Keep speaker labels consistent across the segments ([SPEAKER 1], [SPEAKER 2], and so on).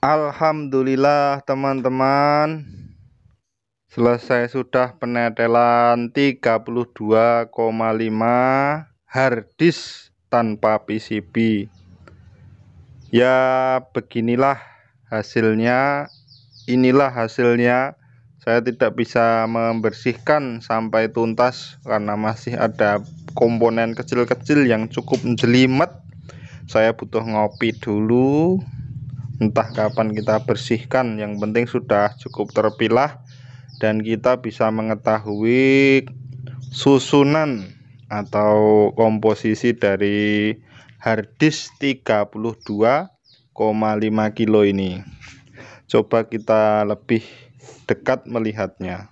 [SPEAKER 1] Alhamdulillah teman-teman. Selesai sudah penetelan 32,5 harddisk tanpa PCB Ya beginilah hasilnya. Inilah hasilnya. Saya tidak bisa membersihkan sampai tuntas Karena masih ada komponen kecil-kecil yang cukup jelimet Saya butuh ngopi dulu entah kapan kita bersihkan yang penting sudah cukup terpilah dan kita bisa mengetahui susunan atau komposisi dari harddisk 32,5 kilo ini. Coba kita lebih dekat melihatnya.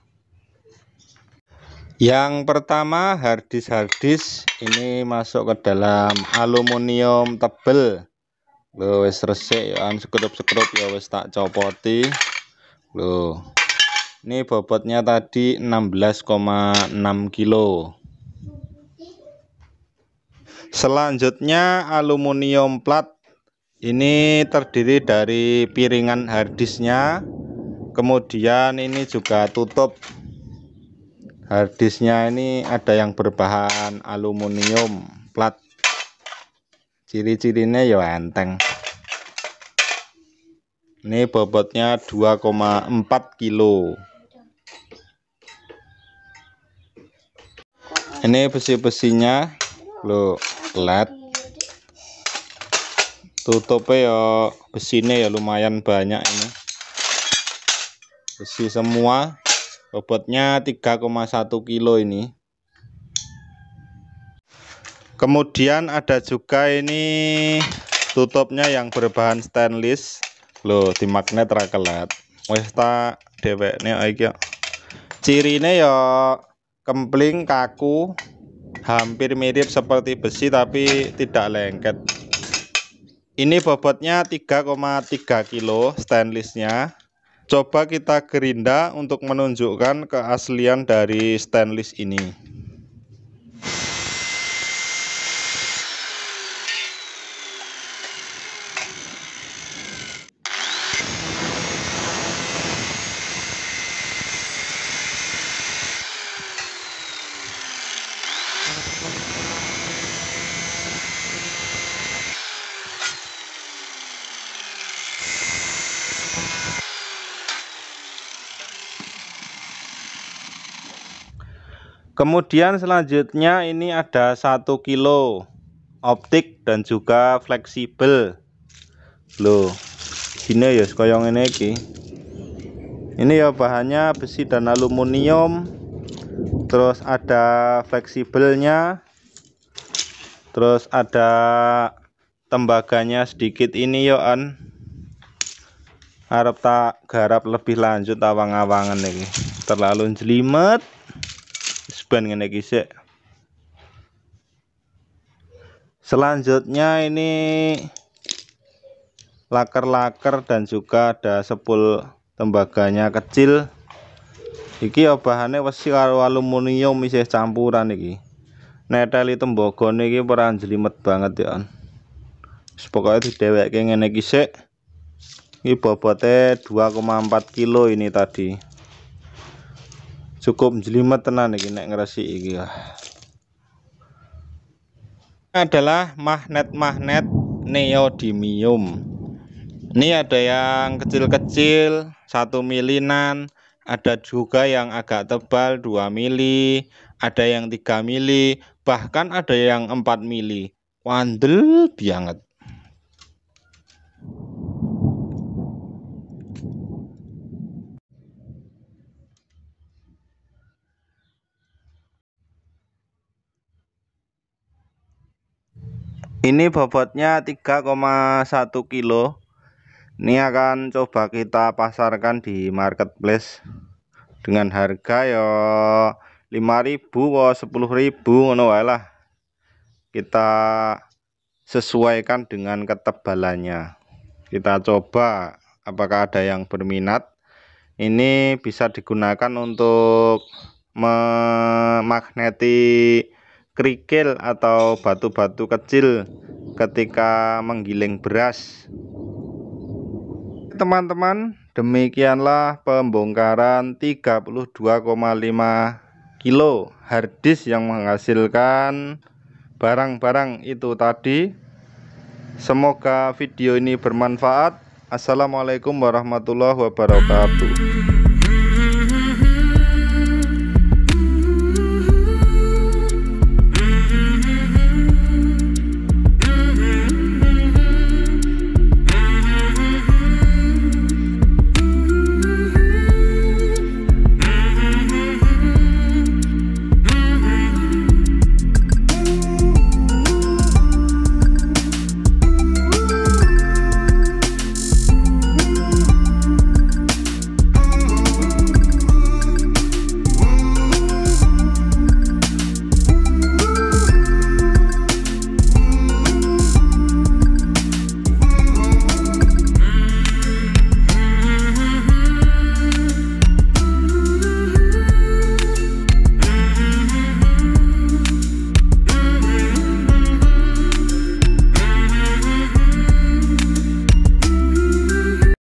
[SPEAKER 1] Yang pertama harddisk harddisk ini masuk ke dalam aluminium tebel Lho wis resik ya an sekrup-sekrup ya wis tak copoti. Lho. Ini bobotnya tadi 16,6 kilo. Selanjutnya aluminium plat. Ini terdiri dari piringan harddisknya. Kemudian ini juga tutup harddisknya ini ada yang berbahan aluminium plat ciri-cirinya ya enteng ini bobotnya 2,4 kilo. Ini besi-besinya. Lo LED tutupnya ya besinya ya lumayan banyak ini. Besi semua. Bobotnya 3,1 kilo ini. Kemudian ada juga ini tutupnya yang berbahan stainless loh di magnet rakelat wis tak dhewekne iki cirine ya kempling kaku hampir mirip seperti besi tapi tidak lengket. Ini bobotnya 3,3 kilo stainlessnya. Coba kita gerinda untuk menunjukkan keaslian dari stainless ini kemudian selanjutnya ini ada satu kilo optik dan juga fleksibel. Loh sini ya koyong ini iki. Ini ya bahannya besi dan aluminium. Terus ada fleksibelnya. Terus ada tembaganya sedikit ini yo an harap tak garap lebih lanjut awang-awangan ini. Terlalu jelimet ban ngene iki sik. Selanjutnya ini laker-laker dan juga ada sepul tembaganya kecil. Iki ya bahannya wesi karo aluminium isih campuran iki. Neteli tembagane iki ora jelimet banget ya pokoknya dideweke ngene iki sik. Ini bobotnya 2,4 kilo ini tadi cukup jelimet tenan iki nek ngresik iki ya. adalah magnet-magnet neodymium ini ada yang kecil-kecil satu milinan ada juga yang agak tebal 2 mili ada yang 3 mili bahkan ada yang 4 mili. Wandel banget ini bobotnya 3,1 kilo. Ini akan coba kita pasarkan di marketplace dengan harga ya 5000 atau 10000 ngono wae lah. Kita sesuaikan dengan ketebalannya. Kita coba apakah ada yang berminat. Ini bisa digunakan untuk memagneti kerikil atau batu-batu kecil ketika menggiling beras. Teman-teman demikianlah pembongkaran 32,5 kilo harddisk yang menghasilkan barang-barang itu tadi. Semoga video ini bermanfaat. Assalamualaikum warahmatullahi wabarakatuh